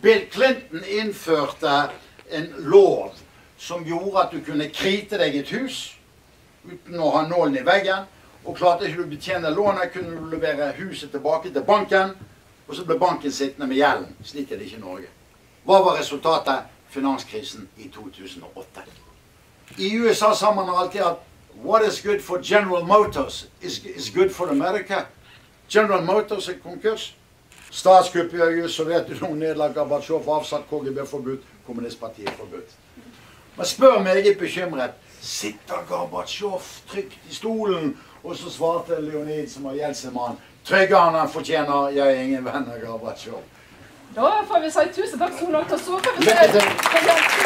Bill Clinton innførte en lov som gjorde at du kunne krite deg et hus uten å ha nålen i veggen. Og klarte ikke du å betjene lånet, kunne du levere huset tilbake til banken. Og så ble banken sittende med gjelden. Slik er det ikke i Norge. Hva var resultatet? Finanskrisen i 2008. I USA sa man alltid at What is good for General Motors is, is good for America. General Motors er konkurs. Statskupp i Sovjetunionen nedlagt Gorbatsjov, avsatt KGB forbudt, kommunistpartiet forbudt. Man spør meget bekymret sitter Gorbatsjov trygt i stolen. Og så svarte Leonid, som var Jeltsin-mann, tryggere han han fortjener. Jeg er ingen venn av Gorbatsjov. Da får vi si tusen takk så langt, og så får vi se